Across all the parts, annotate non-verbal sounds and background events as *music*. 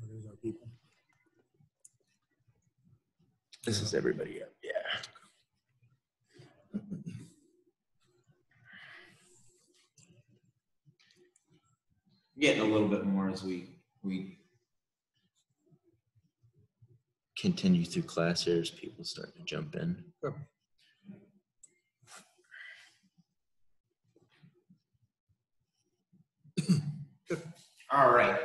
There's our people. This is everybody up. Yeah. Getting a little bit more as we we Continue through class here as people start to jump in. *clears throat* All right.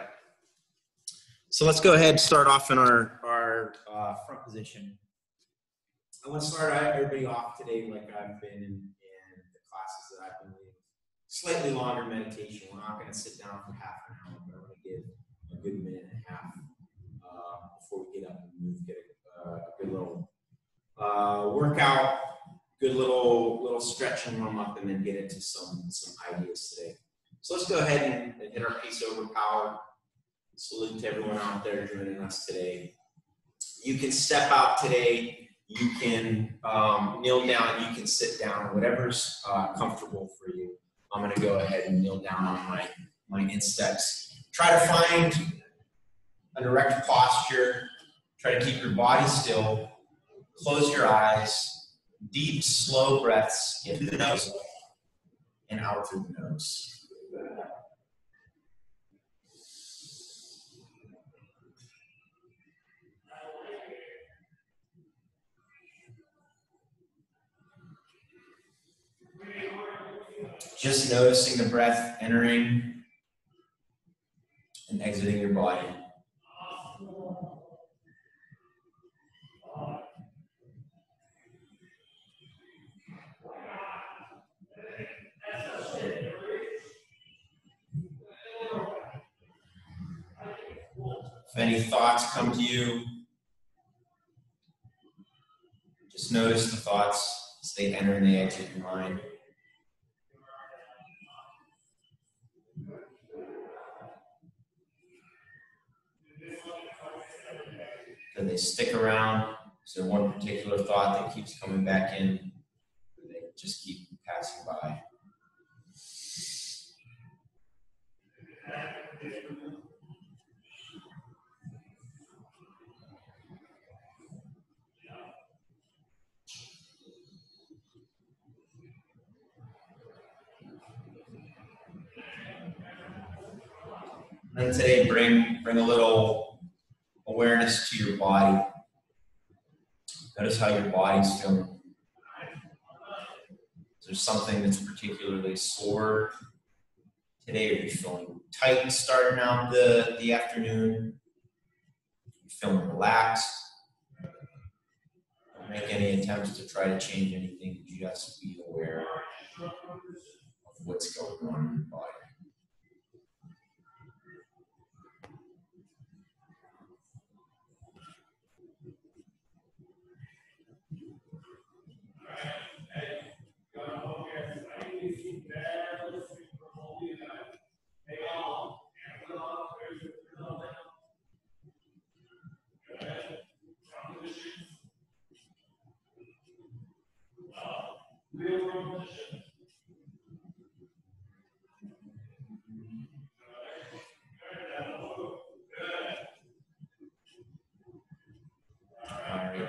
So let's go ahead and start off in our, our uh, front position. I want to start everybody off today like I've been in, in the classes that I've been leading. Slightly longer meditation. We're not going to sit down for half an hour, but I'm going to give a good minute and a half uh, before we get up and move, get a, uh, a good little uh, workout, good little little stretch and warm up, and then get into some some ideas today. So let's go ahead and, hit our peace over power. Salute to everyone out there joining us today. You can step out today. You can um, kneel down. You can sit down. Whatever's uh, comfortable for you. I'm going to go ahead and kneel down on my my insteps. Try to find an erect posture. Try to keep your body still. Close your eyes. Deep, slow breaths in through the nose and out through the nose. Just noticing the breath entering and exiting your body. If any thoughts come to you, just notice the thoughts as they enter and they exit your mind. They stick around? Is there one particular thought that keeps coming back in? Or they just keep passing by? And today, bring bring a little awareness to your body. Notice how your body's feeling. Is there something that's particularly sore today? Are you feeling tight starting out the, the afternoon? You feeling relaxed? Don't make any attempts to try to change anything. Just be aware of what's going on in your body.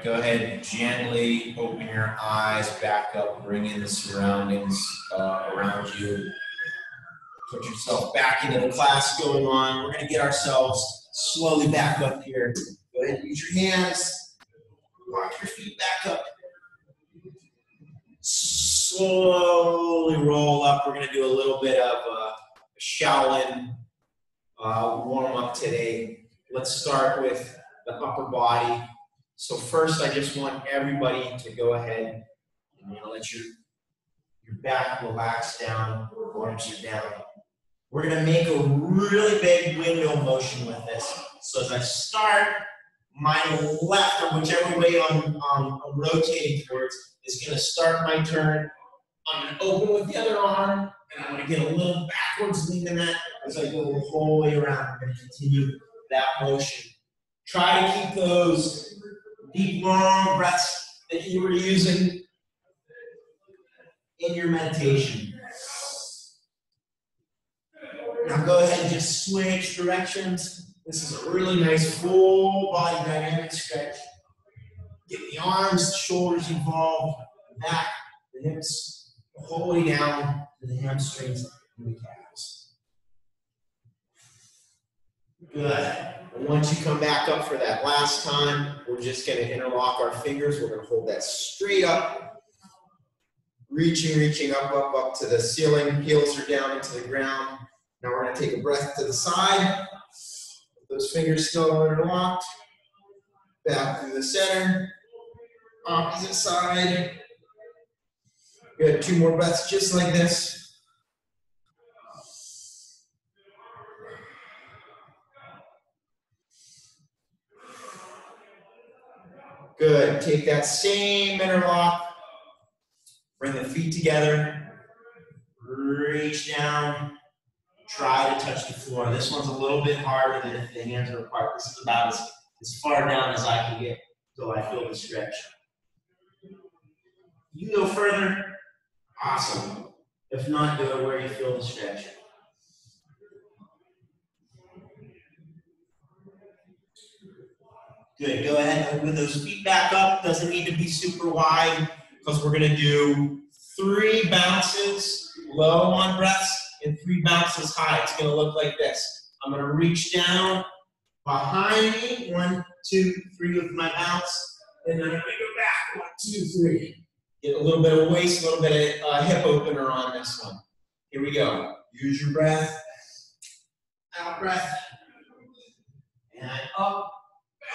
Go ahead gently open your eyes back up, bring in the surroundings uh, around you. Put yourself back into the class going on. We're going to get ourselves slowly back up here. Go ahead and use your hands. Walk your feet back up. Slowly roll up. We're going to do a little bit of uh, a Shaolin uh, warm up today. Let's start with the upper body. So first, I just want everybody to go ahead and let your your back relax down, arms are down. We're gonna make a really big window motion with this. So as I start, my left or whichever way I'm, um, I'm rotating towards is gonna start my turn. I'm gonna open with the other arm, and I'm gonna get a little backwards lean in that as I go the whole way around. I'm gonna continue that motion. Try to keep those deep, long breaths that you were using in your meditation. Now go ahead and just switch directions. This is a really nice full body dynamic stretch. Get the arms, the shoulders involved, the back, the hips, the whole way down to the hamstrings and the calves. Good. Once you come back up for that last time, we're just going to interlock our fingers. We're going to hold that straight up, reaching, reaching up, up, up to the ceiling. Heels are down into the ground. Now we're going to take a breath to the side. Those fingers still interlocked. Back through the center. Opposite side. Good. Two more breaths just like this. Good. Take that same interlock. Bring the feet together. Reach down. Try to touch the floor. This one's a little bit harder than if the hands are apart. This is about as, as far down as I can get until I feel the stretch. You go further. Awesome. If not, it where you feel the stretch. Good. Go ahead and open those feet back up. Doesn't need to be super wide because we're going to do three bounces low on breaths and three bounces high. It's going to look like this. I'm going to reach down behind me. One, two, three with my bounce. And then I'm going to go back. One, two, three. Get a little bit of waist, a little bit of uh, hip opener on this one. Here we go. Use your breath. Out breath. And up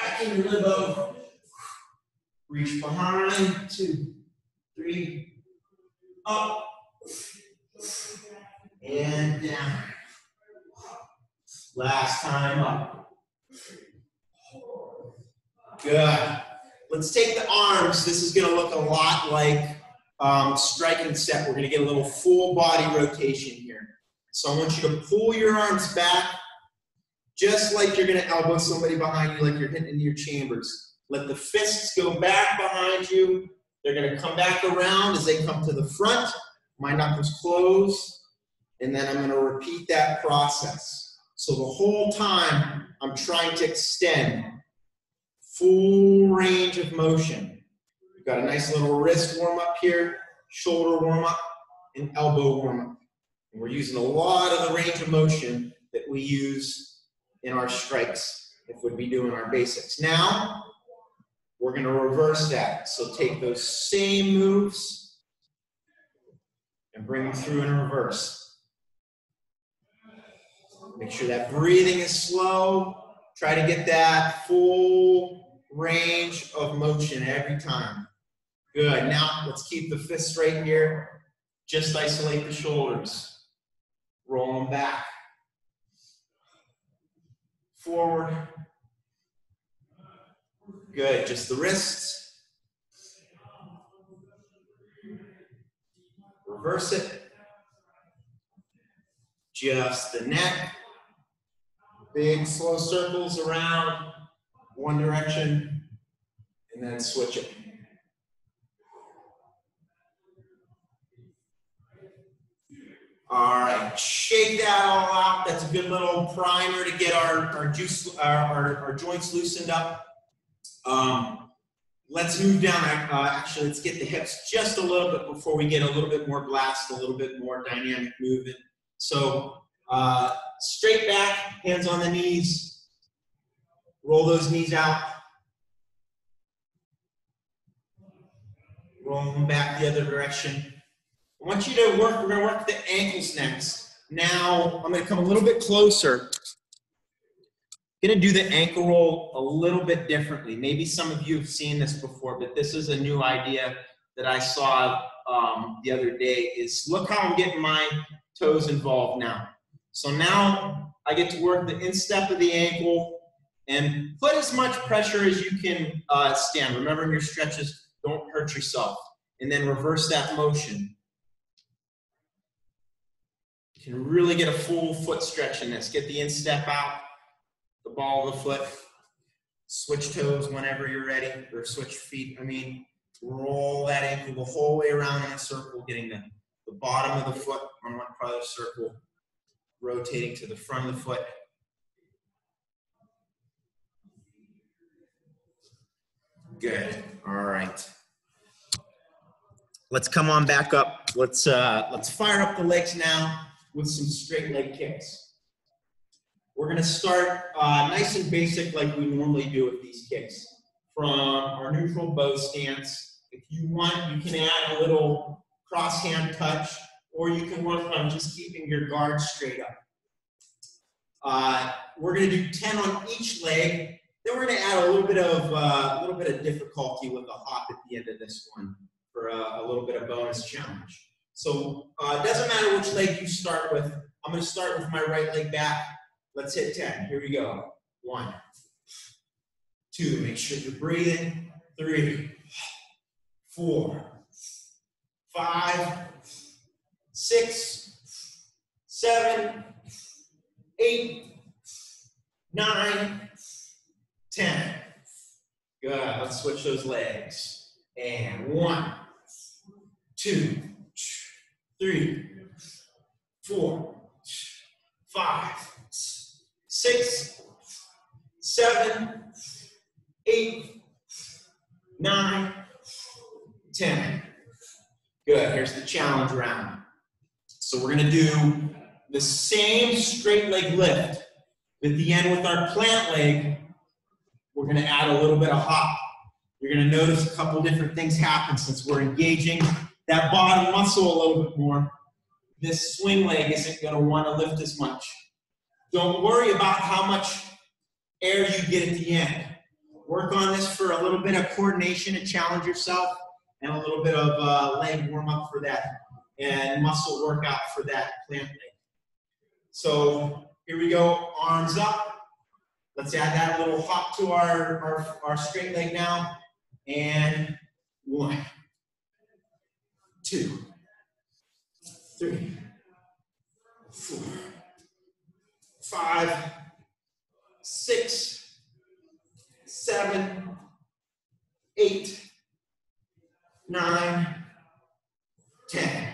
back in limbo. Reach behind, two, three, up, and down. Last time up. Good. Let's take the arms. This is going to look a lot like um, striking set. We're going to get a little full body rotation here. So I want you to pull your arms back just like you're going to elbow somebody behind you, like you're hitting into your chambers. Let the fists go back behind you. They're going to come back around as they come to the front. My knuckles close. And then I'm going to repeat that process. So the whole time, I'm trying to extend full range of motion. We've got a nice little wrist warm up here, shoulder warm up, and elbow warm up. And we're using a lot of the range of motion that we use in our strikes if we'd be doing our basics. Now, we're going to reverse that. So take those same moves and bring them through in reverse. Make sure that breathing is slow. Try to get that full range of motion every time. Good. Now, let's keep the fist straight here. Just isolate the shoulders. Roll them back forward. Good, just the wrists. Reverse it. Just the neck. Big slow circles around one direction and then switch it. All right, shake that all out. That's a good little primer to get our, our juice, our, our, our joints loosened up. Um, let's move down. Uh, actually, let's get the hips just a little bit before we get a little bit more blast, a little bit more dynamic movement. So uh, straight back, hands on the knees. Roll those knees out. Roll them back the other direction. I want you to work, we're gonna work the ankles next. Now, I'm gonna come a little bit closer. Gonna do the ankle roll a little bit differently. Maybe some of you have seen this before, but this is a new idea that I saw um, the other day is look how I'm getting my toes involved now. So now I get to work the instep of the ankle and put as much pressure as you can uh, stand. Remember in your stretches, don't hurt yourself. And then reverse that motion You can really get a full foot stretch in this. Get the instep out, the ball of the foot, switch toes whenever you're ready, or switch feet. I mean, roll that ankle the whole way around in a circle, getting the, the bottom of the foot on one part of the circle, rotating to the front of the foot. Good. All right. Let's come on back up. Let's uh, let's fire up the legs now with some straight leg kicks. We're gonna start uh, nice and basic like we normally do with these kicks. From our neutral bow stance. If you want, you can add a little cross hand touch, or you can work on just keeping your guard straight up. Uh, we're gonna do 10 on each leg. Then we're gonna add a little bit of uh, a little bit of difficulty with a hop at the end of this one for a, a little bit of bonus challenge. So uh, it doesn't matter which leg you start with. I'm gonna start with my right leg back. Let's hit 10. Here we go. One, two, make sure you're breathing. Three, four, five, six, seven, eight, nine, ten. Good. Let's switch those legs. And one, two, three, four, five, six, seven, eight, nine, ten. Good. Here's the challenge round. So we're going to do the same straight leg lift. At the end with our plant leg, we're going to add a little bit of hop. You're going to notice a couple different things happen since we're engaging that bottom muscle a little bit more. This swing leg isn't going to want to lift as much. Don't worry about how much air you get at the end. Work on this for a little bit of coordination and challenge yourself, and a little bit of uh, leg warm up for that, and muscle workout for that plant leg. So here we go, arms up. Let's add that little hop to our, our, our straight leg now. And one, two, three, four, five, six, seven, eight, nine, ten.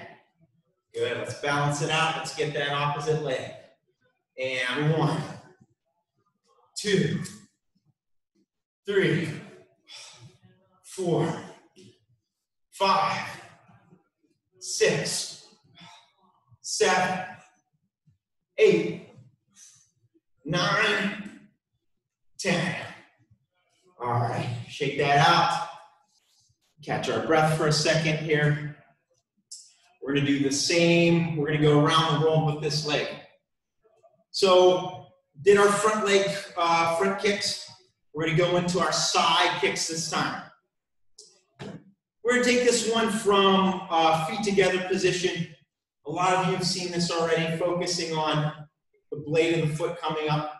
Good, let's balance it out. Let's get that opposite leg. And one, two, three, four, five, six, seven, eight, nine, ten. All right, shake that out. Catch our breath for a second here. We're gonna do the same. We're gonna go around the world with this leg. So, did our front leg uh, front kicks. We're gonna go into our side kicks this time. We're gonna take this one from uh, feet together position. A lot of you have seen this already, focusing on the blade of the foot coming up.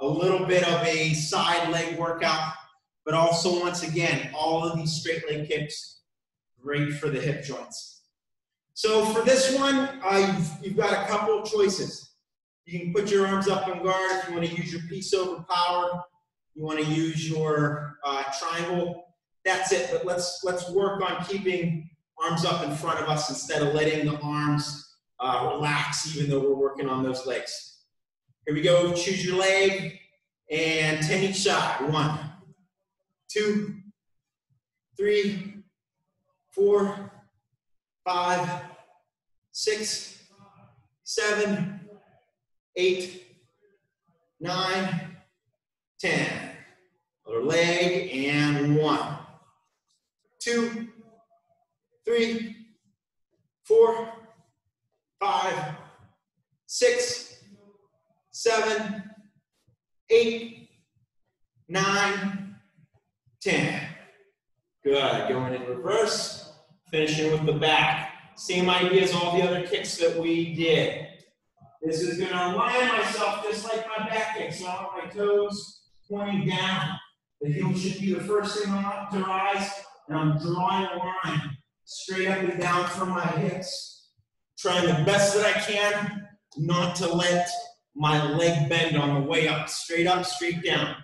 A little bit of a side leg workout, but also once again, all of these straight leg kicks, great for the hip joints. So for this one, uh, you've, you've got a couple of choices. You can put your arms up on guard if you want to use your peace over power. You want to use your uh, triangle. That's it. But let's let's work on keeping arms up in front of us instead of letting the arms uh, relax, even though we're working on those legs. Here we go. Choose your leg and 10 each side. One, two, three, four, five, six, seven, eight, nine, ten. Other leg and one, two, three, four, five, six, seven, eight, nine, ten. Good. Going in reverse, finishing with the back. Same idea as all the other kicks that we did. This is going to align myself just like my back kick. So I want my toes pointing down. The heel should be the first thing on to rise, and I'm drawing a line straight up and down from my hips. Trying the best that I can not to let my leg bend on the way up. Straight up, straight down.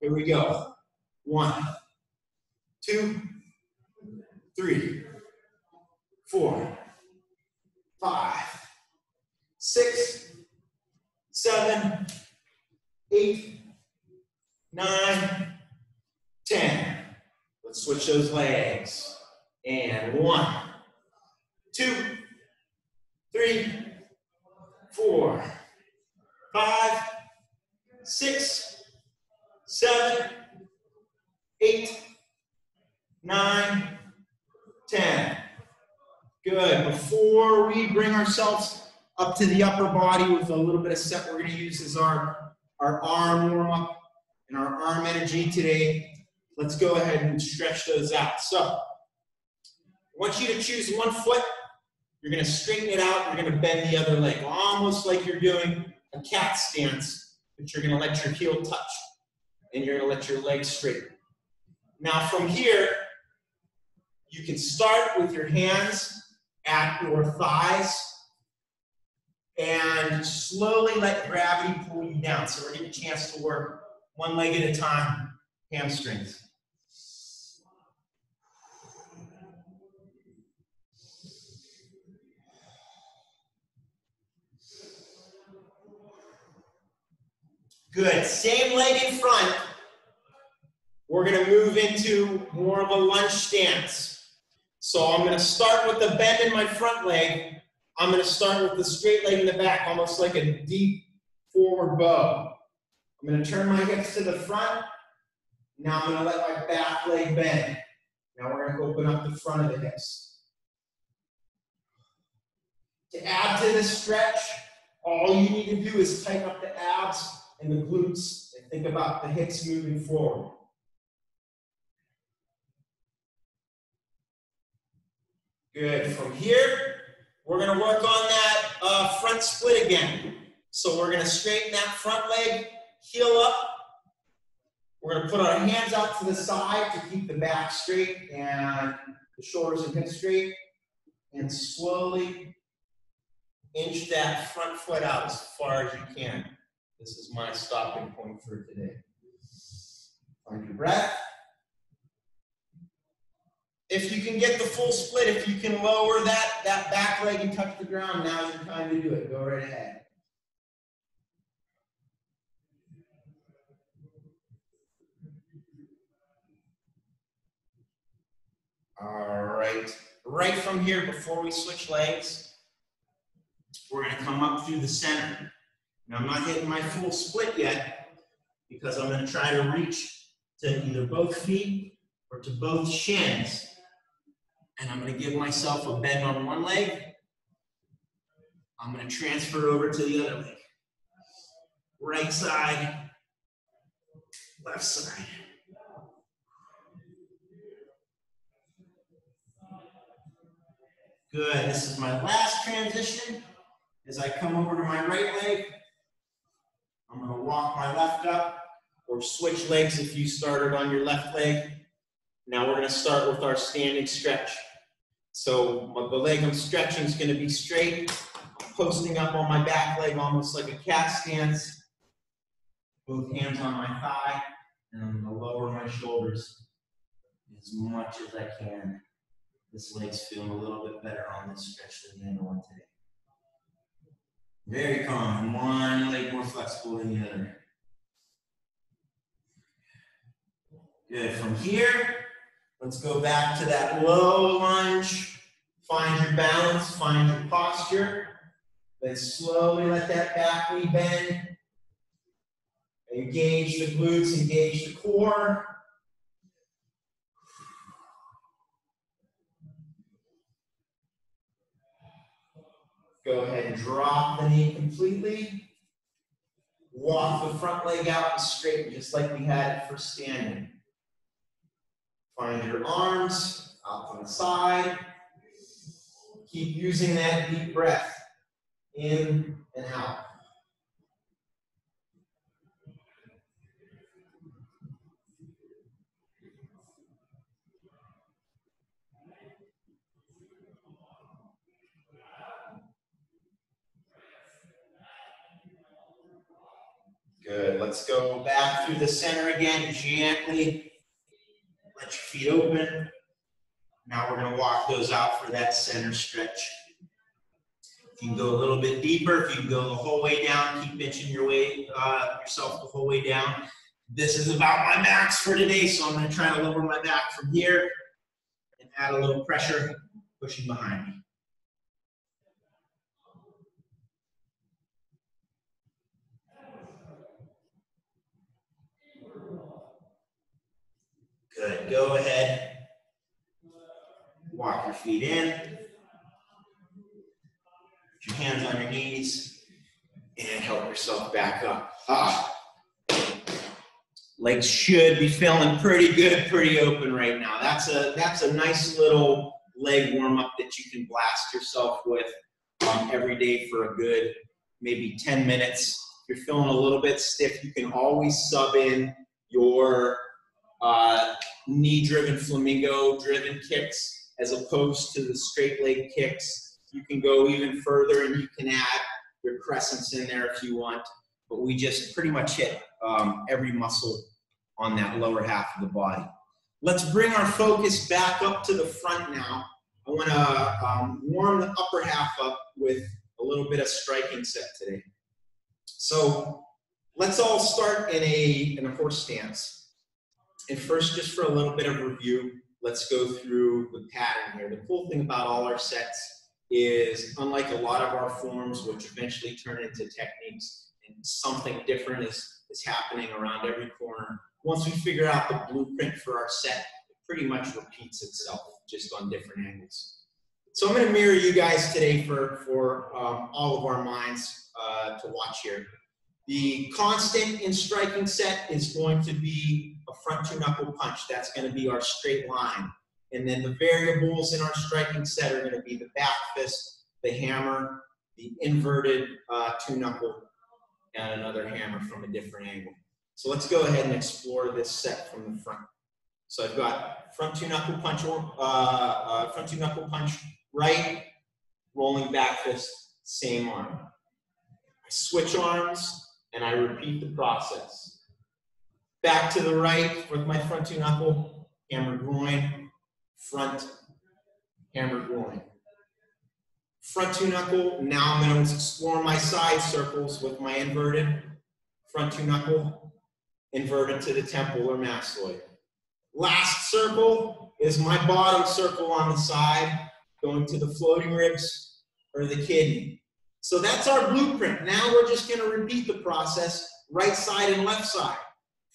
Here we go. One, two, three, four, five, six, seven, eight, nine, ten. Let's switch those legs. And one, two, three, four, five, six, seven, eight, nine, ten. Good. Before we bring ourselves up to the upper body with a little bit of set we're going to use as our, our arm warm up and our arm energy today, let's go ahead and stretch those out. So, I want you to choose one foot. You're going to straighten it out. You're going to bend the other leg, almost like you're doing a cat stance, but you're going to let your heel touch and you're going to let your legs straighten. Now, from here, you can start with your hands at your thighs and slowly let gravity pull you down. So we're getting a chance to work one leg at a time, hamstrings. Good. Same leg in front. We're to move into more of a lunge stance. So I'm going to start with the bend in my front leg. I'm going to start with the straight leg in the back, almost like a deep forward bow. I'm going to turn my hips to the front. Now I'm going to let my back leg bend. Now we're going to open up the front of the hips. To add to this stretch, all you need to do is tighten up the abs and the glutes and think about the hips moving forward. Good. From here, we're going to work on that uh, front split again. So we're going to straighten that front leg, heel up. We're going to put our hands out to the side to keep the back straight and the shoulders and hips straight. And slowly inch that front foot out as far as you can. This is my stopping point for today. Find your breath. If you can get the full split, if you can lower that, that back leg and touch the ground, now's your time to do it. Go right ahead. All right. Right from here, before we switch legs, we're going to come up through the center. Now, I'm not hitting my full split yet because I'm going to try to reach to either both feet or to both shins. And I'm going to give myself a bend on one leg. I'm going to transfer over to the other leg. Right side, left side. Good. This is my last transition. As I come over to my right leg, I'm going to walk my left up or switch legs if you started on your left leg. Now we're going to start with our standing stretch. So the leg I'm stretching is going to be straight, posting up on my back leg almost like a cat stance. Both hands on my thigh, and I'm going to lower my shoulders as much as I can. This leg's feeling a little bit better on this stretch than the other one today. Very calm. One leg more flexible than the other. Good. From here, let's go back to that low lunge. Find your balance, find your posture. Then slowly let that back knee bend. Engage the glutes, engage the core. Go ahead and drop the knee completely. Walk the front leg out and straighten, just like we had for standing. Find your arms out to the side. Keep using that deep breath in and out. Good. Let's go back through the center again, gently. Feet open. Now we're going to walk those out for that center stretch. You can go a little bit deeper. If you can go the whole way down, keep inching your way uh, yourself the whole way down. This is about my max for today, so I'm going to try to lower my back from here and add a little pressure pushing behind me. Good. Go ahead. Walk your feet in. Put your hands on your knees and help yourself back up. Ah. Legs should be feeling pretty good, pretty open right now. That's a that's a nice little leg warm up that you can blast yourself with um, every day for a good maybe 10 minutes. If you're feeling a little bit stiff, you can always sub in your uh, knee-driven flamingo-driven kicks as opposed to the straight leg kicks. You can go even further and you can add your crescents in there if you want. But we just pretty much hit um, every muscle on that lower half of the body. Let's bring our focus back up to the front now. I want to um, warm the upper half up with a little bit of striking set today. So let's all start in a, in a horse stance. And first, just for a little bit of review, let's go through the pattern here. The cool thing about all our sets is, unlike a lot of our forms, which eventually turn into techniques, and something different is, is happening around every corner. Once we figure out the blueprint for our set, it pretty much repeats itself, just on different angles. So I'm going to mirror you guys today for, for um, all of our minds uh, to watch here. The constant in striking set is going to be a front two knuckle punch. That's going to be our straight line. And then the variables in our striking set are going to be the back fist, the hammer, the inverted uh, two knuckle, and another hammer from a different angle. So let's go ahead and explore this set from the front. So I've got front two knuckle punch, or, uh, uh, front two knuckle punch right, rolling back fist, same arm. I switch arms, and I repeat the process. Back to the right with my front two knuckle, hammer groin, front, hammer groin. Front two knuckle, now I'm to explore my side circles with my inverted front two knuckle, inverted to the temple or mastoid. Last circle is my bottom circle on the side, going to the floating ribs or the kidney. So that's our blueprint. Now we're just going to repeat the process, right side and left side.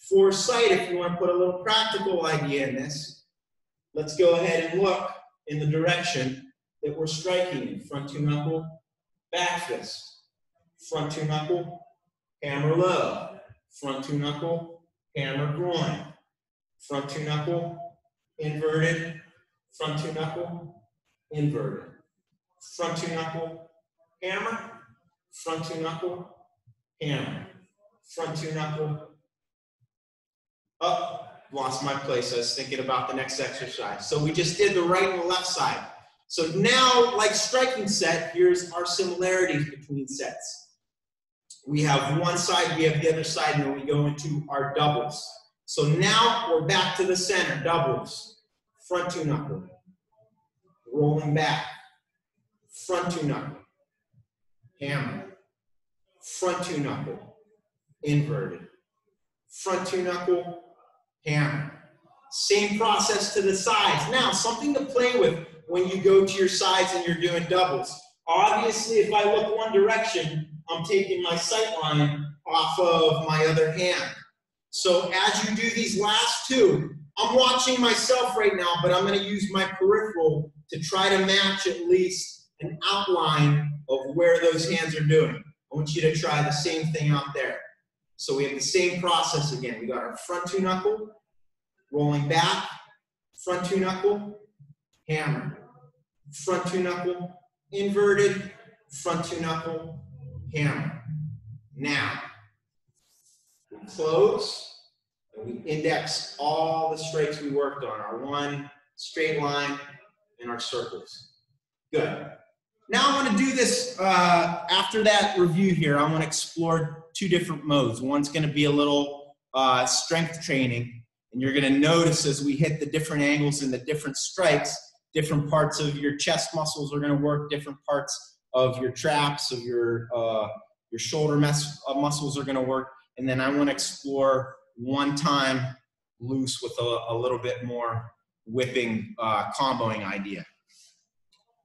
For sight, if you want to put a little practical idea in this, let's go ahead and look in the direction that we're striking in. Front two knuckle, back fist. Front two knuckle, hammer low. Front two knuckle, hammer groin. Front two knuckle, inverted. Front two knuckle, inverted. Front two knuckle, hammer, front two knuckle, hammer, front two knuckle, up, lost my place. I was thinking about the next exercise. So we just did the right and the left side. So now, like striking set, here's our similarities between sets. We have one side, we have the other side, and then we go into our doubles. So now we're back to the center, doubles. Front two knuckle, rolling back, front two knuckle, hammer, front two knuckle, inverted, front two knuckle, hammer. Same process to the sides. Now, something to play with when you go to your sides and you're doing doubles. Obviously, if I look one direction, I'm taking my sight line off of my other hand. So as you do these last two, I'm watching myself right now, but I'm going to use my peripheral to try to match at least an outline of where those hands are doing. I want you to try the same thing out there. So we have the same process again. We got our front two knuckle, rolling back, front two knuckle, hammer. Front two knuckle, inverted, front two knuckle, hammer. Now, we close and we index all the straights we worked on, our one, straight line, and our circles. Good. Now I want to do this, uh, after that review here, I want to explore two different modes. One's going to be a little uh, strength training, and you're going to notice as we hit the different angles and the different strikes, different parts of your chest muscles are going to work, different parts of your traps, of your uh, your shoulder mus- uh, muscles are going to work, and then I want to explore one time loose with a, a little bit more whipping uh, comboing idea.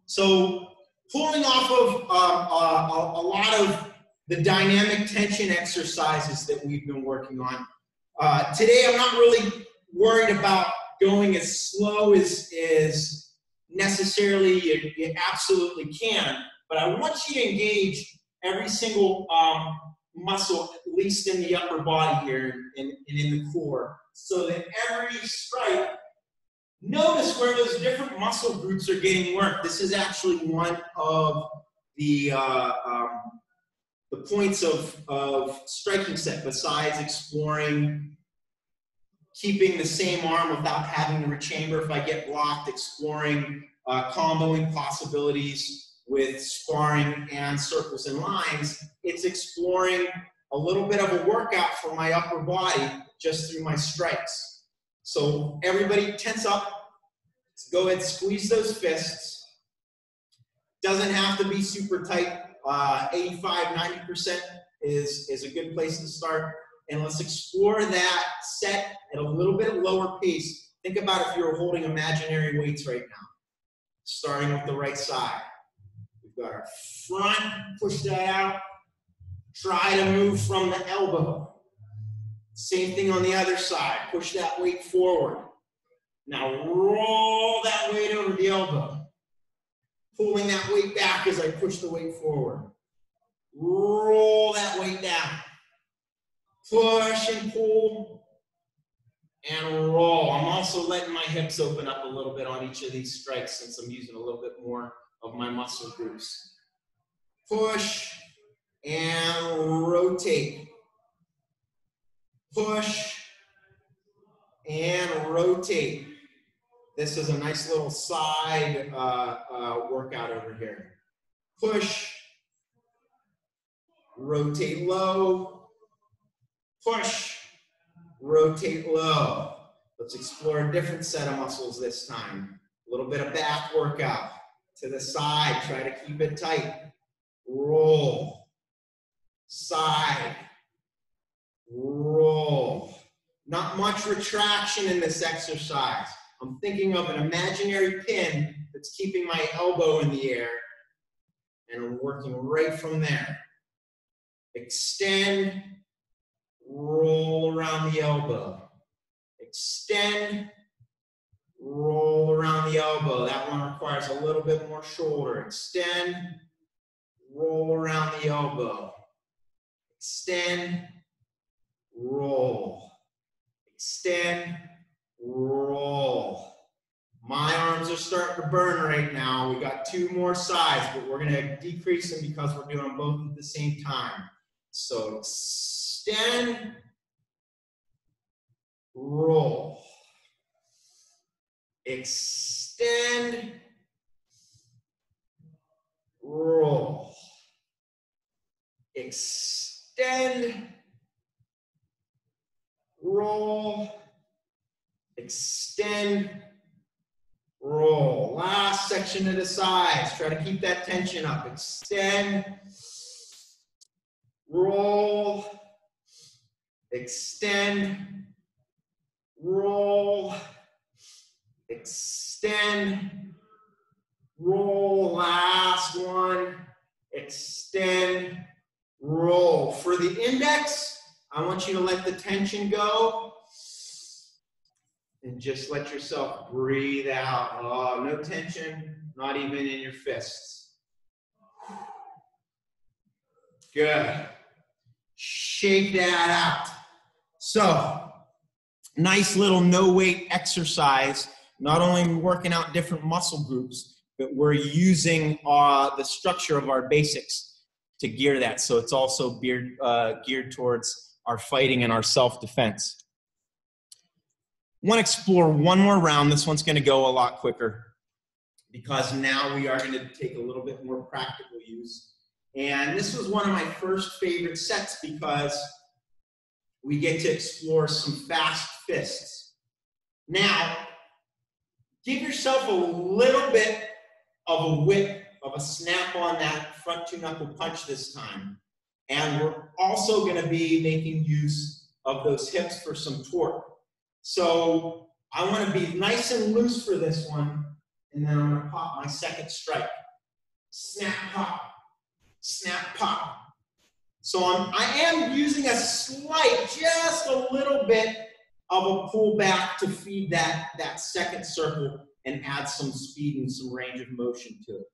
So pulling off of uh, a, a lot of the dynamic tension exercises that we've been working on. Uh, today, I'm not really worried about going as slow as, as necessarily you, you absolutely can, but I want you to engage every single um, muscle, at least in the upper body here and, and in the core, so that every strike, notice where those different muscle groups are getting work. This is actually one of the uh, um, the points of, of striking set besides exploring keeping the same arm without having to rechamber if I get blocked, exploring uh, comboing possibilities with sparring and circles and lines. It's exploring a little bit of a workout for my upper body just through my strikes. So everybody tense up. Go ahead, squeeze those fists. Doesn't have to be super tight uh, 85, 90% is, is a good place to start. And let's explore that set at a little bit lower pace. Think about if you're holding imaginary weights right now. Starting with the right side. We've got our front, push that out. Try to move from the elbow. Same thing on the other side. Push that weight forward. Now roll that weight over the elbow pulling that weight back as I push the weight forward. Roll that weight down. Push and pull and roll. I'm also letting my hips open up a little bit on each of these strikes since I'm using a little bit more of my muscle groups. Push and rotate. Push and rotate. This is a nice little side uh, uh, workout over here. Push, rotate low, push, rotate low. Let's explore a different set of muscles this time. A little bit of back workout. To the side, try to keep it tight. Roll, side, roll. Not much retraction in this exercise. I'm thinking of an imaginary pin that's keeping my elbow in the air, and I'm working right from there. Extend, roll around the elbow. Extend, roll around the elbow. That one requires a little bit more shoulder. Extend, roll around the elbow. Extend, roll. Extend, roll. My arms are starting to burn right now. We got two more sides, but we're gonna decrease them because we're doing them both at the same time. So extend, roll. Extend, roll. Extend, roll extend, roll. Last section to the sides. Try to keep that tension up. Extend, roll, extend, roll, extend, roll. Last one. Extend, roll. For the index, I want you to let the tension go and just let yourself breathe out. Oh, no tension, not even in your fists. Good. Shake that out. So, nice little no weight exercise. Not only working out different muscle groups, but we're using uh, the structure of our basics to gear that. So it's also geared, uh, geared towards our fighting and our self defense want to explore one more round. This one's going to go a lot quicker because now we are going to take a little bit more practical use. And this was one of my first favorite sets because we get to explore some fast fists. Now, give yourself a little bit of a whip of a snap on that front two knuckle punch this time. And we're also gonna be making use of those hips for some torque. So I wanna be nice and loose for this one, and then I'm gonna pop my second strike. Snap, pop, snap, pop. So I'm, I am using a slight, just a little bit of a pullback to feed that, that second circle and add some speed and some range of motion to it.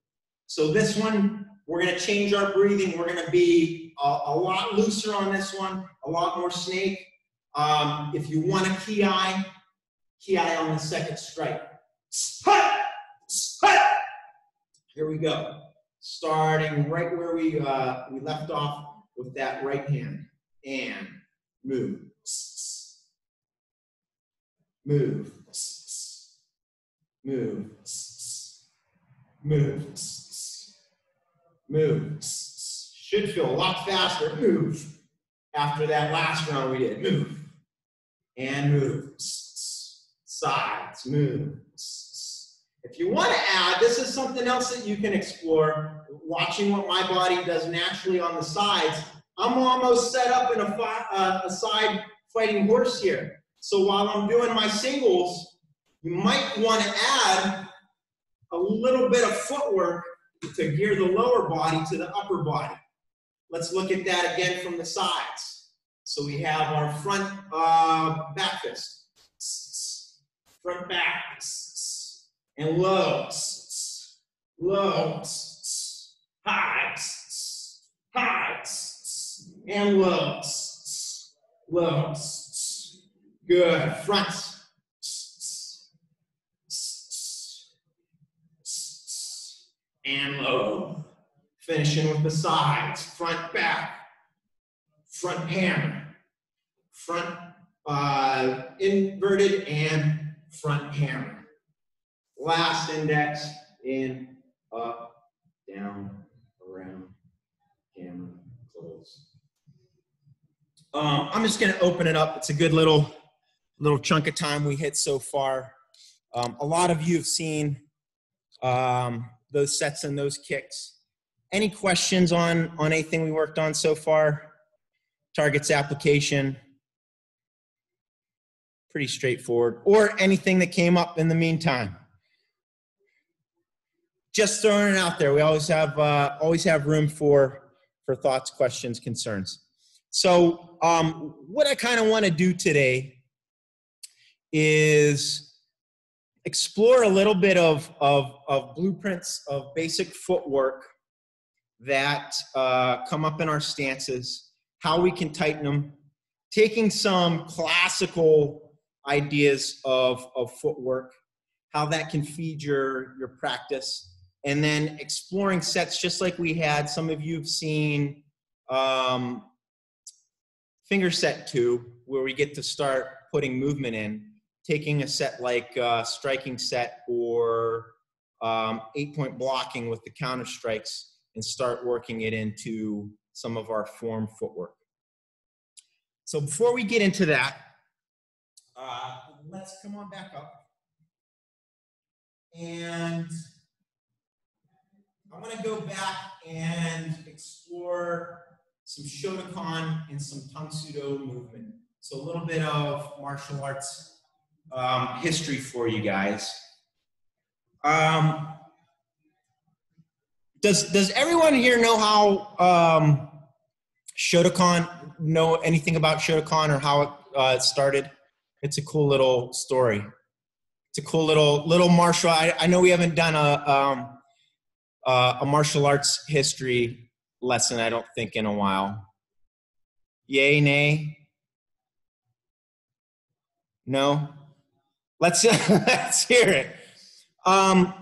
So this one, we're gonna change our breathing. We're gonna be a, a lot looser on this one, a lot more snake. Um, if you want a kiai, key eye on the second strike. Here we go. Starting right where we, uh, we left off with that right hand. And move. Move. Move. Move. Move. Should feel a lot faster. Move. After that last round we did. Move. And move. Sides. Move. If you want to add, this is something else that you can explore. Watching what my body does naturally on the sides. I'm almost set up in a, uh, a side fighting horse here. So while I'm doing my singles, you might want to add a little bit of footwork to gear the lower body to the upper body. Let's look at that again from the sides. So we have our front uh, back fist, front back, and low, low, high, high, and low, low. Good. Front. And low. Finishing with the sides. Front, back. Front hammer. Front uh, inverted and front hammer. Last index in, up, down, around, hammer, close. Um, I'm just going to open it up. It's a good little little chunk of time we hit so far. Um, a lot of you have seen um, those sets and those kicks. Any questions on, on anything we worked on so far? Targets application. Pretty straightforward. Or anything that came up in the meantime. Just throwing it out there. We always have uh, always have room for for thoughts, questions, concerns. So um, what I kind of want to do today is explore a little bit of, of, of blueprints of basic footwork that uh, come up in our stances, how we can tighten them, taking some classical ideas of, of footwork, how that can feed your, your practice, and then exploring sets just like we had. Some of you have seen um, finger set two, where we get to start putting movement in taking a set like uh, striking set or um, eight point blocking with the counter strikes and start working it into some of our form footwork. So before we get into that, uh, let's come on back up. And I want to go back and explore some Shotokan and some Tang Soo Do movement. So a little bit of martial arts um, history for you guys. Um, does does everyone here know how um, Shotokan know anything about Shotokan or how it uh, started? It's a cool little story. It's a cool little little martial. I, I know we haven't done a um, uh, a martial arts history lesson. I don't think in a while. Yay, nay. No. Let's *laughs* let's hear it. Um,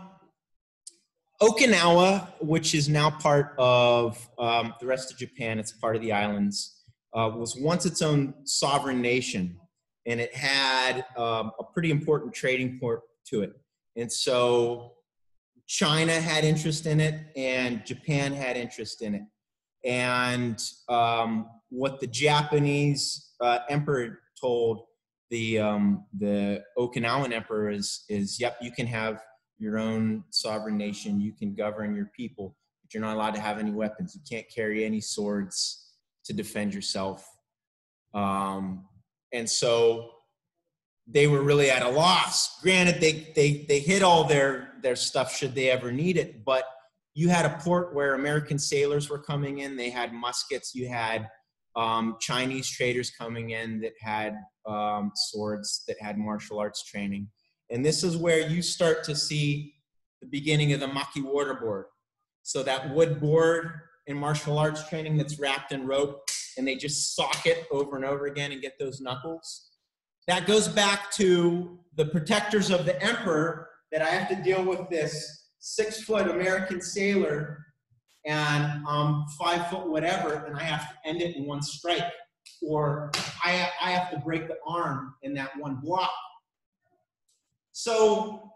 Okinawa, which is now part of um, the rest of Japan, it's part of the islands, uh, was once its own sovereign nation, and it had um, a pretty important trading port to it. And so China had interest in it, and Japan had interest in it. And um, what the Japanese uh, emperor told the um, the Okinawan emperor is is yep, you can have your own sovereign nation. You can govern your people, but you're not allowed to have any weapons. You can't carry any swords to defend yourself. Um, and so they were really at a loss. Granted, they they they hid all their their stuff should they ever need it, but you had a port where American sailors were coming in. They had muskets. You had um, Chinese traders coming in that had um, swords, that had martial arts training. And this is where you start to see the beginning of the makiwara board. So that wood board in martial arts training that's wrapped in rope, and they just sock it over and over again and get those knuckles. That goes back to the protectors of the emperor that I have to deal with this six foot American sailor and um, five foot whatever, and I have to end it in one strike. Or I, I have to break the arm in that one block. So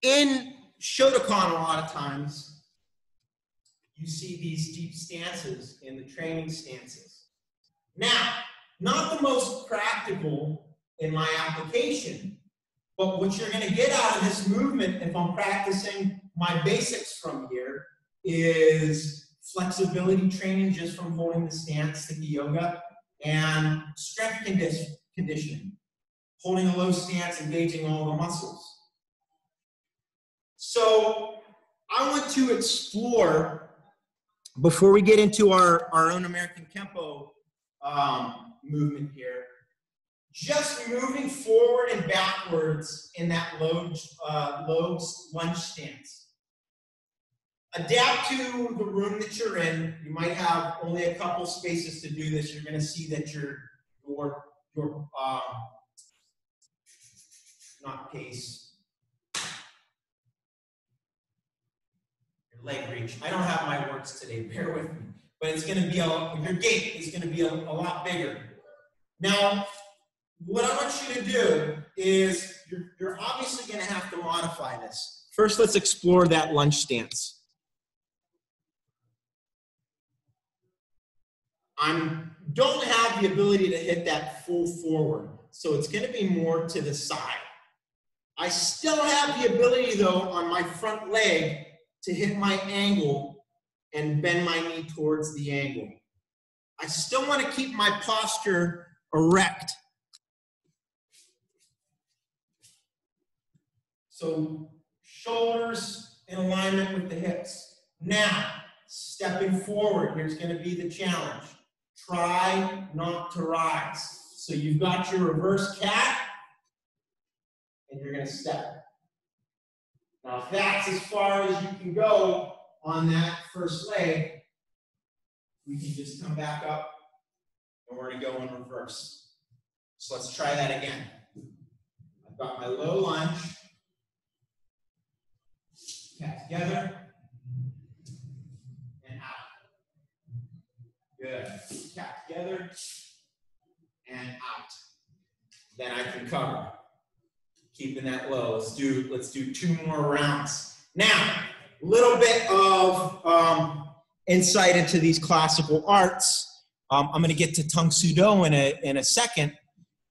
in Shotokan, a lot of times, you see these deep stances in the training stances. Now, not the most practical in my application, but what you're going to get out of this movement, if I'm practicing my basics from here, is flexibility training just from holding the stance, sticky yoga, and strength condi- conditioning, holding a low stance, engaging all the muscles. So I want to explore, before we get into our, our own American Kempo um, movement here, just moving forward and backwards in that low, uh, low lunge stance. Adapt to the room that you're in. You might have only a couple spaces to do this. You're going to see that your your your um, not pace, your leg reach. I don't have my words today. *laughs* Bear with me, but it's going to be a your gait is going to be a, a lot bigger. Now, what I want you to do is you're, you're obviously going to have to modify this. First, let's explore that lunge stance. I don't have the ability to hit that full forward, so it's going to be more to the side. I still have the ability, though, on my front leg to hit my angle and bend my knee towards the angle. I still want to keep my posture erect. So shoulders in alignment with the hips. Now, stepping forward, here's going to be the challenge. Try not to rise. So you've got your reverse cat, you're going to step. Now, if that's as far as you can go on that first leg, we can just come back up, and we're going to go in reverse. So let's try that again. I've got my low lunge. Cat together. And out. Good. Cat together. And out. Then I can cover. Keeping that low. Let's do, let's do two more rounds. Now, a little bit of um, insight into these classical arts. Um, I'm going to get to Tang Soo Do in a, in a second.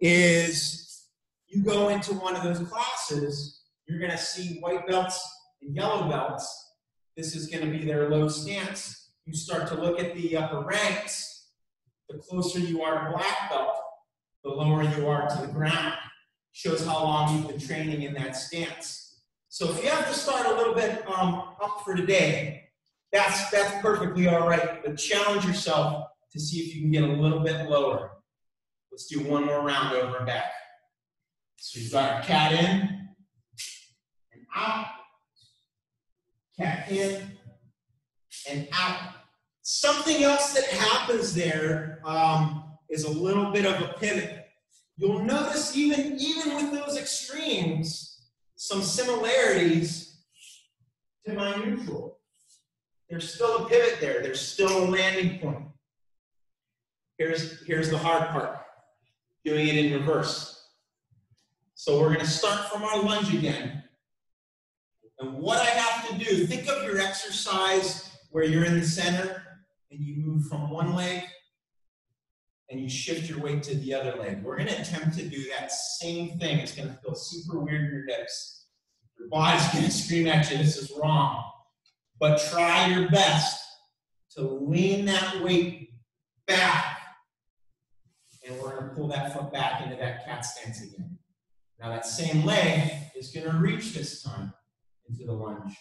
Is you go into one of those classes, you're going to see white belts and yellow belts, this is going to be their low stance. You start to look at the upper ranks, the closer you are to black belt, the lower you are to the ground. Shows how long you've been training in that stance. So if you have to start a little bit um, up for today, that's, that's perfectly all right, but challenge yourself to see if you can get a little bit lower. Let's do one more round over and back. So you've got our cat in and out cat in and out. Something else that happens there um, is a little bit of a pivot. You'll notice even, even with those extremes, some similarities to my neutral. There's still a pivot there. There's still a landing point. Here's, here's the hard part, doing it in reverse. So we're gonna start from our lunge again. And what I have to do, think of your exercise where you're in the center and you move from one leg and you shift your weight to the other leg. We're gonna attempt to do that same thing. It's gonna feel super weird in your hips. Your body's gonna *laughs* scream at you, this is wrong. But try your best to lean that weight back. And we're gonna pull that foot back into that cat stance again. Now that same leg is gonna reach this time into the lunge.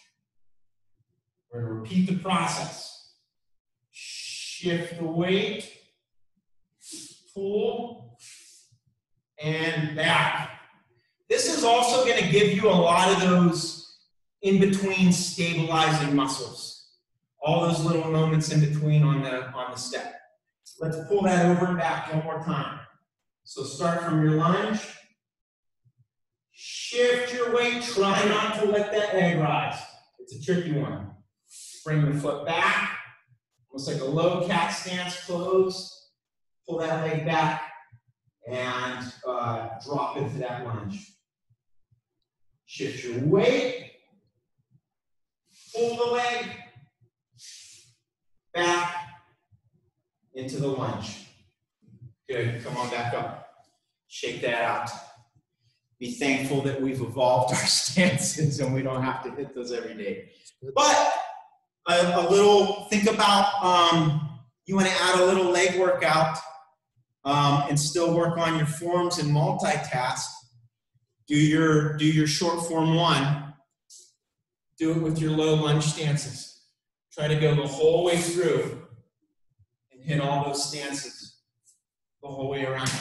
We're gonna repeat the process. Shift the weight, pull, and back. This is also gonna give you a lot of those in between stabilizing muscles. All those little moments in between on the, on the step. Let's pull that over and back one more time. So start from your lunge. Shift your weight, try not to let that leg rise. It's a tricky one. Bring the foot back, almost like a low cat stance, close. Pull that leg back and uh, drop into that lunge. Shift your weight, pull the leg back into the lunge. Good, come on back up. Shake that out. Be thankful that we've evolved our *laughs* stances and we don't have to hit those every day. But a, a little, think about um, you want to add a little leg workout um, and still work on your forms and multitask. Do your, do your short form one. Do it with your low lunge stances. Try to go the whole way through and hit all those stances the whole way around.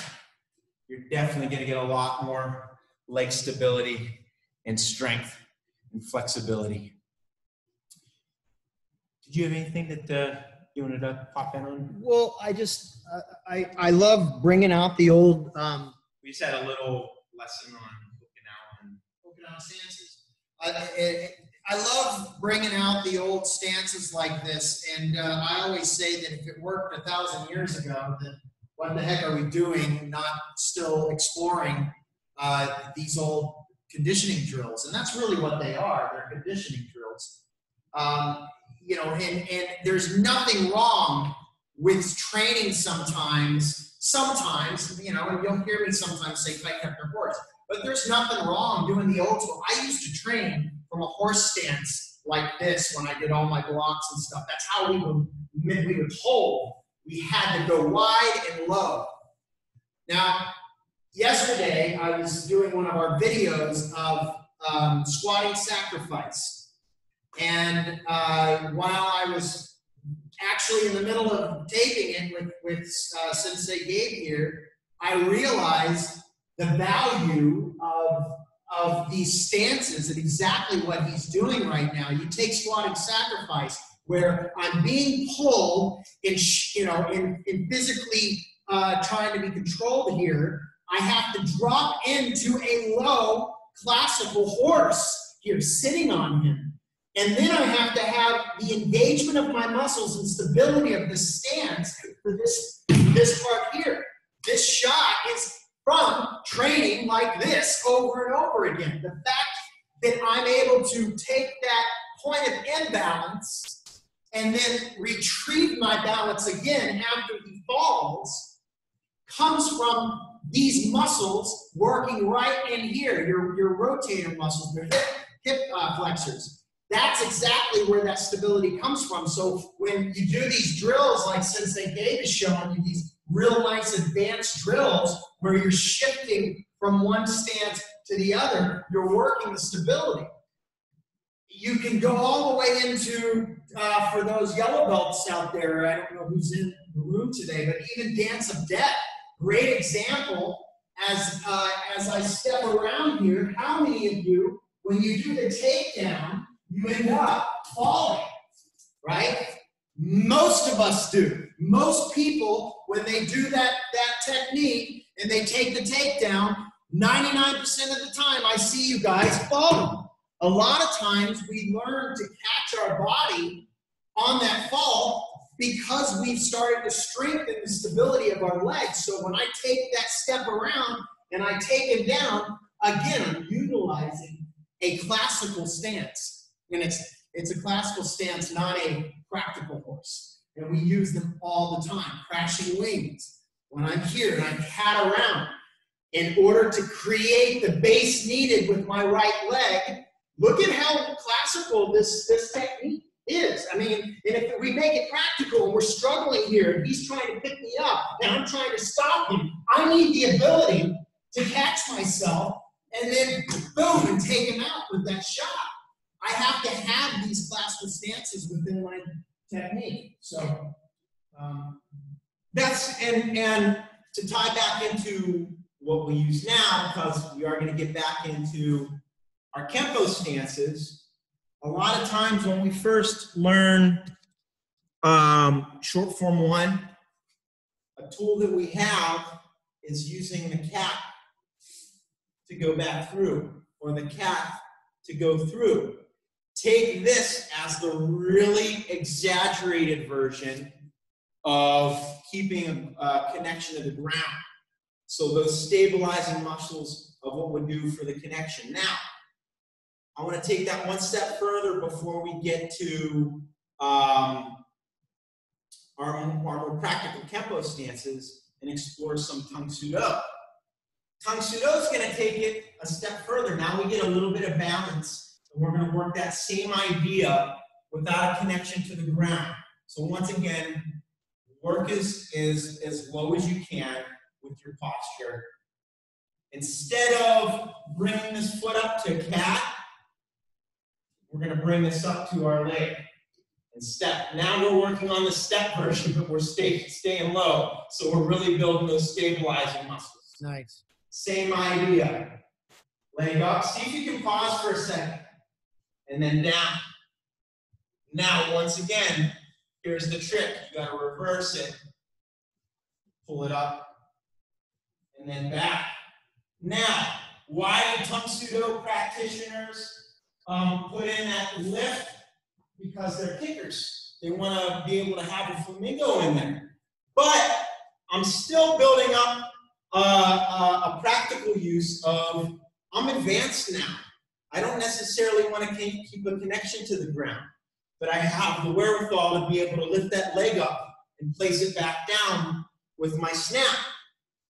You're definitely going to get a lot more leg stability and strength and flexibility. Did you have anything that uh, you wanted to pop in on? Well, I just uh, I I love bringing out the old um, We just had a little lesson on looking out and looking out stances. I, I, I love bringing out the old stances like this, and uh, I always say that if it worked a thousand years ago, then what the heck are we doing? Not still exploring uh, these old conditioning drills, and that's really what they are. They're conditioning drills. Um, you know, and, and there's nothing wrong with training sometimes, sometimes, you know, and you'll hear me sometimes say tight kept your horse, but there's nothing wrong doing the old school. I used to train from a horse stance like this when I did all my blocks and stuff. That's how we were, we were told we had to go wide and low. Now, yesterday I was doing one of our videos of um, squatting sacrifice. And uh, while I was actually in the middle of taping it with, with uh, Sensei Gabe here, I realized the value of, of these stances and exactly what he's doing right now. You take squatting sacrifice, where I'm being pulled in, you know, in, in physically uh, trying to be controlled here. I have to drop into a low classical horse here, sitting on him. And then I have to have the engagement of my muscles and stability of the stance for this, this part here. This shot is from training like this over and over again. The fact that I'm able to take that point of imbalance and then retrieve my balance again after he falls comes from these muscles working right in here, your, your rotator muscles, your hip, hip uh, flexors. That's exactly where that stability comes from. So when you do these drills, like Sensei Gabe is showing you, these real nice advanced drills where you're shifting from one stance to the other, you're working the stability. You can go all the way into, uh, for those yellow belts out there, I don't know who's in the room today, but even Dance of Death, great example. As, uh, as I step around here, how many of you, when you do the takedown, you end up falling, right? Most of us do. Most people, when they do that, that technique and they take the takedown, 99% of the time I see you guys falling. A lot of times we learn to catch our body on that fall because we've started to strengthen the stability of our legs. So when I take that step around and I take it down, again, I'm utilizing a classical stance. And it's, it's a classical stance, not a practical horse. And we use them all the time. Crashing wings. when I'm here and I cat around in order to create the base needed with my right leg, look at how classical this, this technique is. I mean, and if we make it practical and we're struggling here and he's trying to pick me up and I'm trying to stop him, I need the ability to catch myself and then boom and take him out with that shot. I have to have these classical stances within my technique. So um, that's and and to tie back into what we use now, because we are going to get back into our Kempo stances. A lot of times when we first learn um, short form one, a tool that we have is using the cat to go back through, or the cat to go through. Take this as the really exaggerated version of keeping a connection to the ground. So those stabilizing muscles of what we do for the connection. Now, I want to take that one step further before we get to um, our, our more practical Kempo stances and explore some Tang Soo Do. Tung Sudo is going to take it a step further. Now we get a little bit of balance, and we're going to work that same idea without a connection to the ground. So once again, work is, is as low as you can with your posture. Instead of bringing this foot up to cat, we're going to bring this up to our leg and step. Now we're working on the step version, but we're stay, staying low. So we're really building those stabilizing muscles. Nice. Same idea. Leg up. See if you can pause for a second. And then down. Now, once again, here's the trick. You got to reverse it. Pull it up. And then back. Now, why do Tang Soo Do practitioners um, put in that lift? Because they're kickers. They want to be able to have a flamingo in there. But I'm still building up uh, uh, a practical use of I'm advanced now. I don't necessarily want to keep, a connection to the ground, but I have the wherewithal to be able to lift that leg up and place it back down with my snap.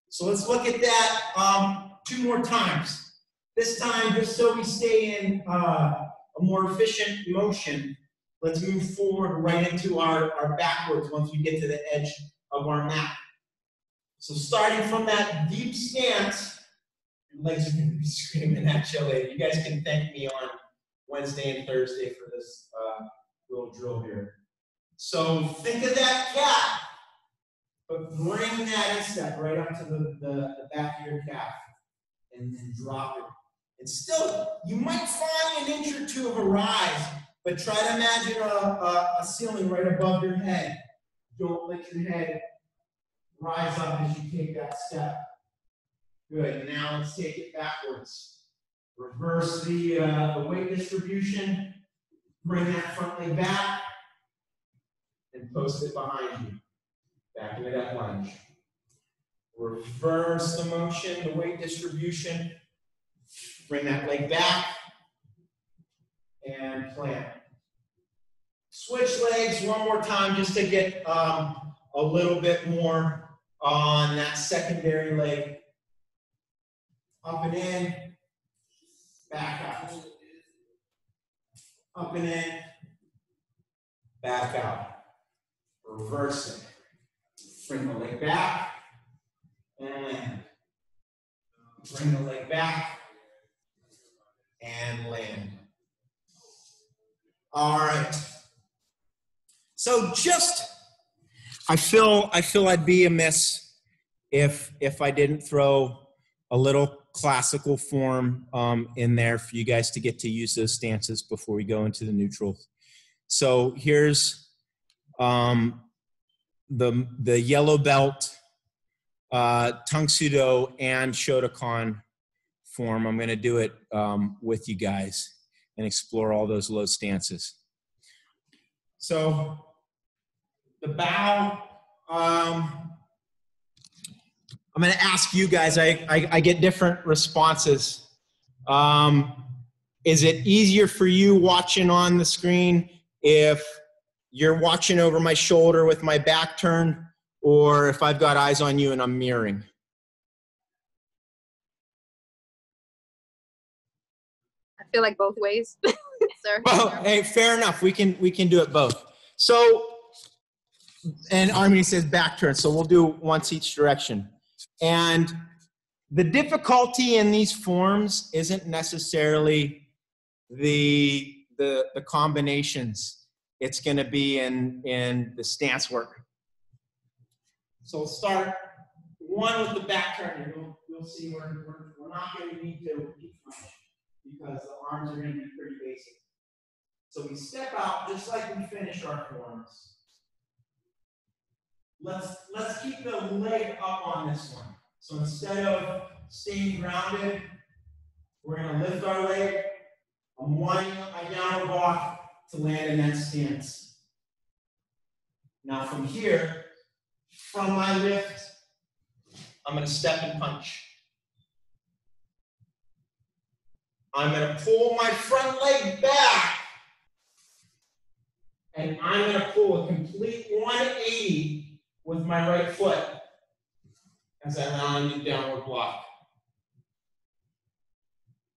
So let's look at that um, two more times. This time, just so we stay in uh, a more efficient motion, let's move forward right into our, our backwards once we get to the edge of our mat. So starting from that deep stance, your legs are going to be *laughs* screaming at you later. You guys can thank me on Wednesday and Thursday for this uh, little drill here. So think of that cat, but bring that instep right up to the, the, the back of your calf and then drop it. And still, you might find an inch or two of a rise, but try to imagine a, a, a ceiling right above your head. Don't let your head rise up as you take that step. Good. Now let's take it backwards. Reverse the, uh, the weight distribution. Bring that front leg back and post it behind you. Back into that lunge. Reverse the motion, the weight distribution. Bring that leg back and plant. Switch legs one more time just to get um, a little bit more on that secondary leg. Up and in, back out. Up and in, back out. Reversing. Bring the leg back and. Bring the leg back and land. All right. So just I feel I feel I'd be amiss if if I didn't throw a little classical form um, in there for you guys to get to use those stances before we go into the neutral. So here's um, the the yellow belt, uh, Tang Soo Do and Shotokan form. I'm going to do it um, with you guys and explore all those low stances. So the bow. Um, I'm going to ask you guys. I, I, I get different responses. Um, is it easier for you watching on the screen if you're watching over my shoulder with my back turned, or if I've got eyes on you and I'm mirroring. I feel like both ways, *laughs* sir. Well, hey, fair enough. We can we can do it both. So, and Army says back turn, so we'll do once each direction. And the difficulty in these forms isn't necessarily the the the combinations. It's going to be in in the stance work. So we'll start one with the back turn. You'll, you'll see we're, we're, we're not going to need to repeat much because the arms are going to be pretty basic. So we step out just like we finish our forms. Let's let's keep the leg up on this one. So instead of staying grounded, we're gonna lift our leg. I'm winding up my downward walk to land in that stance. Now from here, from my lift, I'm gonna step and punch. I'm gonna pull my front leg back and I'm to pull a complete 180 with my right foot as I land in downward block.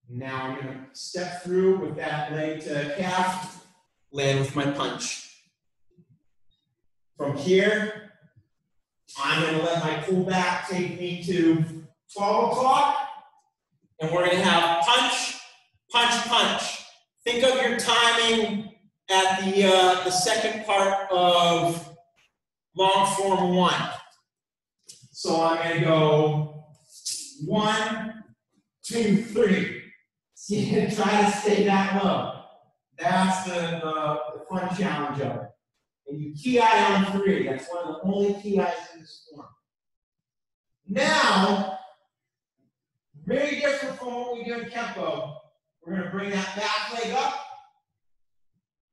Now I'm going to step through with that leg to calf, land with my punch. From here, I'm going to let my pull back take me to 12 o'clock, and we're going to have punch, punch, punch. Think of your timing at the uh, the second part of long form one. So I'm going to go one, two, three. *laughs* See, try to stay that low. That's the, the, the fun challenge of it. And you kiai on three. That's one of the only kiais in this form. Now, very different from what we do in Kempo. We're going to bring that back leg up.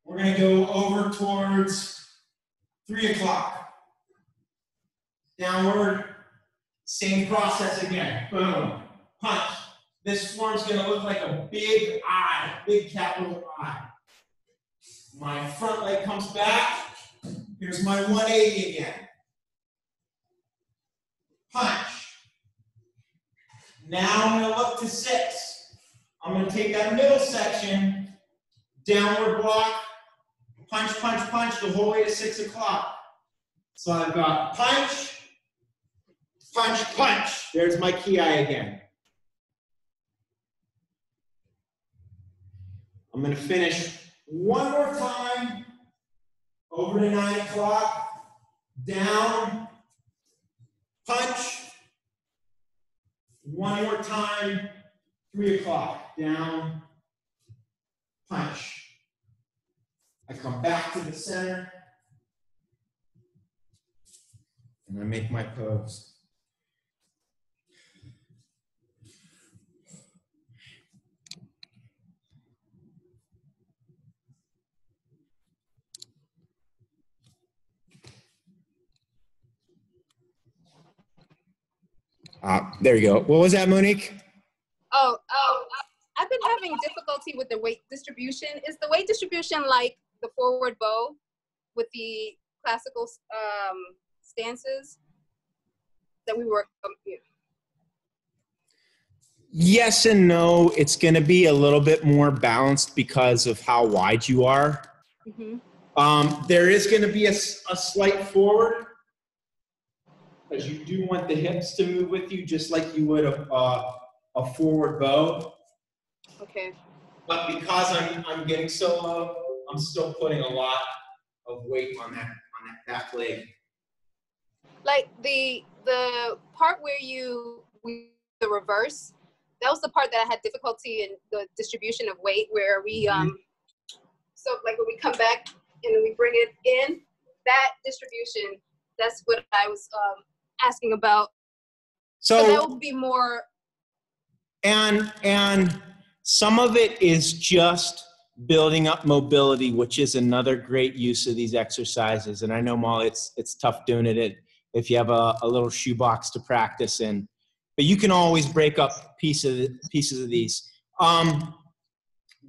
We're going to go over towards three o'clock. Downward, same process again. Boom, punch. This form's going to look like a big eye, big capital I. My front leg comes back. Here's my 180 again. Punch. Now I'm to look to six. I'm to take that middle section, downward block, punch, punch, punch the whole way to six o'clock. So I've got punch, punch, punch. There's my eye again. I'm going to finish one more time over to nine o'clock, down, punch, one more time, three o'clock, down, punch. I come back to the center, and I make my pose. Ah, there you go. What was that, Monique? Oh, oh, I've been having difficulty with the weight distribution. Is the weight distribution like the forward bow with the classical um, stances that we work yeah. Yes and no. It's going to be a little bit more balanced because of how wide you are. Mhm. Um, there is going to be a slight forward because you do want the hips to move with you, just like you would a, a, a forward bow. Okay. But because I'm, I'm getting so low, I'm still putting a lot of weight on that on that back leg. Like the the part where you we, the reverse. That was the part that I had difficulty in the distribution of weight, where we um. So like when we come back and we bring it in, that distribution. That's what I was um, asking about. So that will be more and and some of it is just building up mobility which is another great use of these exercises and i know molly it's it's tough doing it if you have a, a little shoebox to practice in but you can always break up pieces pieces of these um,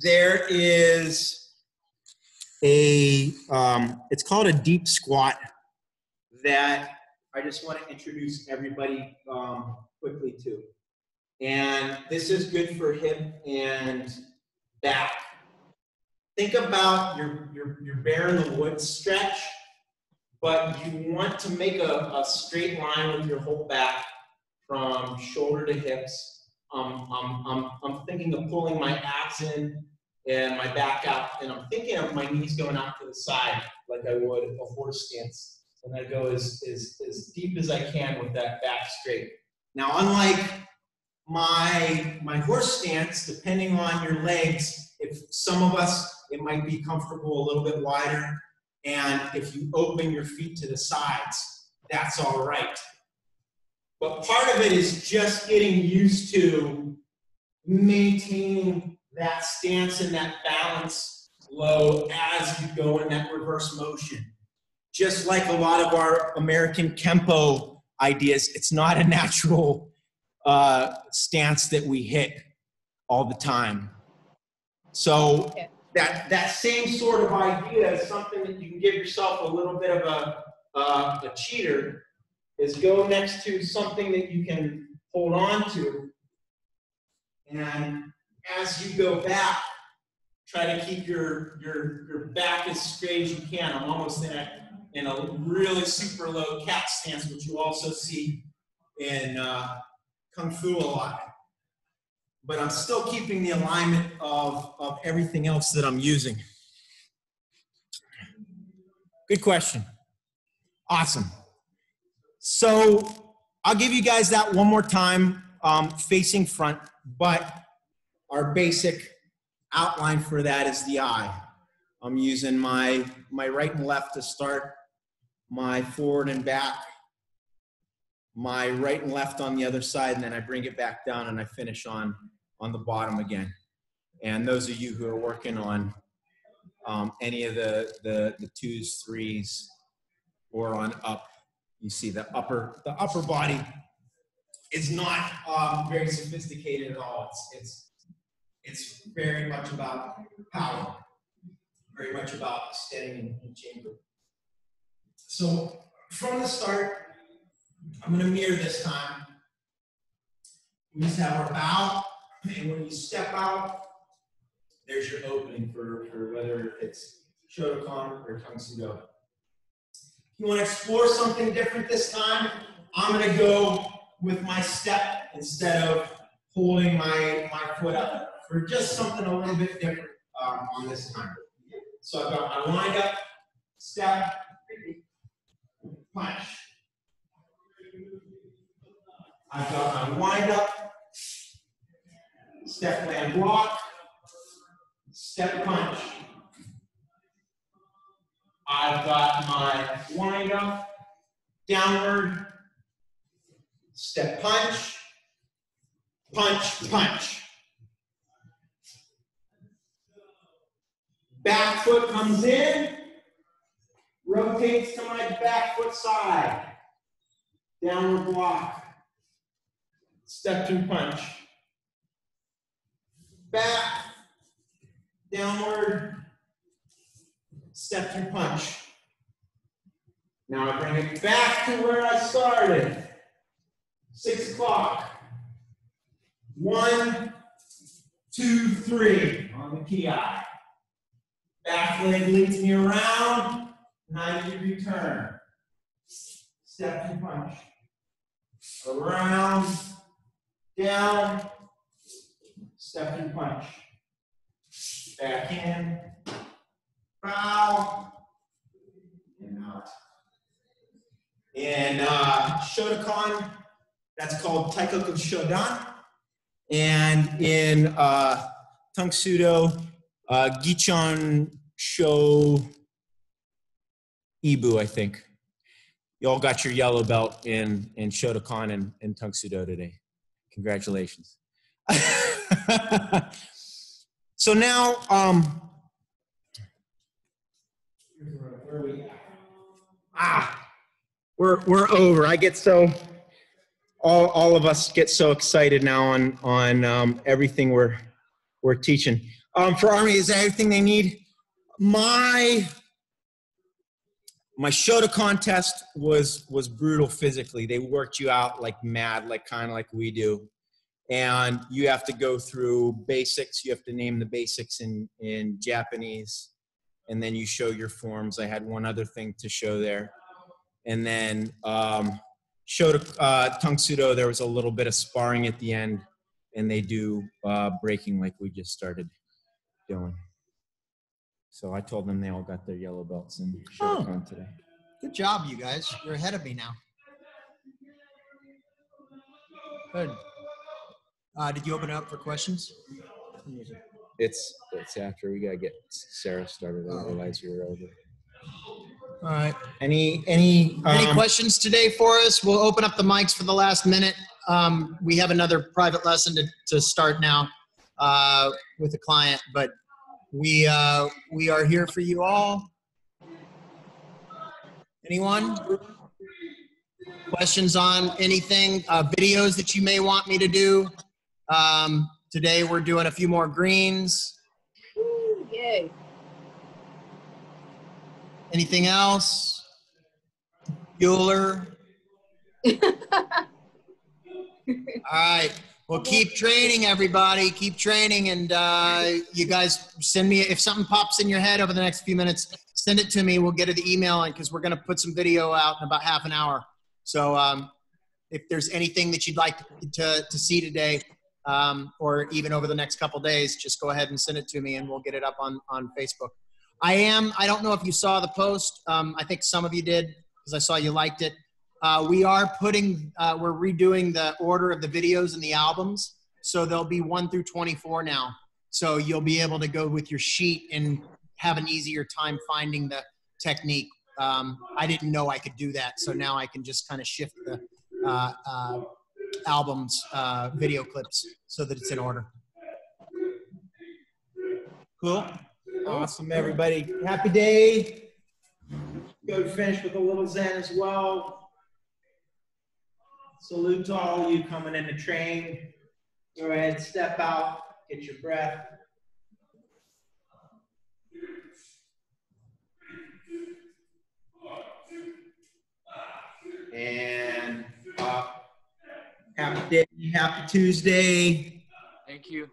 there is a um, it's called a deep squat that I just want to introduce everybody um, quickly to. And this is good for hip and back. Think about your, your, your bear in the woods stretch, but you want to make a, a straight line with your whole back from shoulder to hips. Um, I'm, I'm, I'm thinking of pulling my abs in and my back out, and I'm thinking of my knees going out to the side like I would a horse stance. And I go as, as, as deep as I can with that back straight. Now, unlike my, my horse stance, depending on your legs, if some of us, it might be comfortable a little bit wider. And if you open your feet to the sides, that's all right. But part of it is just getting used to maintaining that stance and that balance low as you go in that reverse motion. Just like a lot of our American Kempo ideas, it's not a natural uh, stance that we hit all the time. So that, that same sort of idea is something that you can give yourself a little bit of a, uh, a cheater is go next to something that you can hold on to. And as you go back, try to keep your, your, your back as straight as you can. I'm almost in a, in a really super low cat stance, which you also see in uh, Kung Fu a lot. But I'm still keeping the alignment of, of everything else that I'm using. Good question. Awesome. So I'll give you guys that one more time, um, facing front, but our basic outline for that is the eye. I'm using my, my right and left to start, my forward and back, my right and left on the other side, and then I bring it back down and I finish on, on the bottom again. And those of you who are working on um, any of the, the, the twos, threes, or on up, you see the upper, the upper body is not um, very sophisticated at all. It's, it's, it's very much about power, very much about standing in, in chamber. So from the start, I'm going to mirror this time. We just have our bow, and when you step out, there's your opening for, for whether it's Shotokan or Tang Soo Do. If you want to explore something different this time, I'm going to go with my step instead of holding my, my foot up for just something a little bit different um, on this time. So I've got my wind up, step, punch. I've got my wind up, step land block, step punch. I've got my wind up, downward, step punch, punch, punch. Back foot comes in, rotates to my back foot side, downward block, step two punch. Back, downward, step two punch. Now I bring it back to where I started. Six o'clock. One, two, three on the ki. Back leg leads me around, 90 degree turn. Step and punch. Around, down, step and punch. Back in, bow, and out. In uh, Shotokan, that's called Taikyoku Shodan. And in uh, Tang Soo Do, uh, Gichon Sho Ibu, I think. You all got your yellow belt in, in Shotokan and, and Tang Soo Do today. Congratulations. *laughs* so now, um? Ah, we're, we're over. I get so, all, all of us get so excited now on, on um, everything we're, we're teaching. Um, for Army, is that everything they need? My my Shota contest was was brutal physically. They worked you out like mad, like kind of like we do, and you have to go through basics. You have to name the basics in in Japanese, and then you show your forms. I had one other thing to show there, and then um, Shota uh, Tang Soo Do. There was a little bit of sparring at the end, and they do uh, breaking like we just started doing. So I told them they all got their yellow belts in Oh. Shotokan today. Good job, you guys. You're ahead of me now. Good. Uh, did you open it up for questions? It's it's after we gotta get Sarah started, Oh. otherwise you're over. All right. Any any Any um, questions today for us? We'll open up the mics for the last minute. Um, we have another private lesson to, to start now uh, with a client, but we uh, we are here for you all. Anyone? Questions on anything? Uh, videos that you may want me to do? Um, today we're doing a few more greens. Woo, Yay. Anything else? Bueller? *laughs* All right. Well, keep training, everybody. Keep training, and uh, you guys send me if something pops in your head over the next few minutes. Send it to me. We'll get it the email in because we're going to put some video out in about half an hour. So, um, if there's anything that you'd like to, to see today, um, or even over the next couple days, just go ahead and send it to me, and we'll get it up on on Facebook. I am. I don't know if you saw the post. Um, I think some of you did because I saw you liked it. Uh, we are putting, uh, we're redoing the order of the videos and the albums. So they'll be 1 through 24 now. So you'll be able to go with your sheet and have an easier time finding the technique. Um, I didn't know I could do that. So now I can just kind of shift the uh, uh, albums, uh, video clips so that it's in order. Cool. awesome everybody. Happy day. Go to finish with a little Zen as well. Salute to all you coming in to train. Go ahead, step out, get your breath. And uh, happy day, happy Tuesday. Thank you.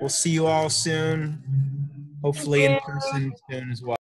We'll see you all soon. Hopefully in person soon as well.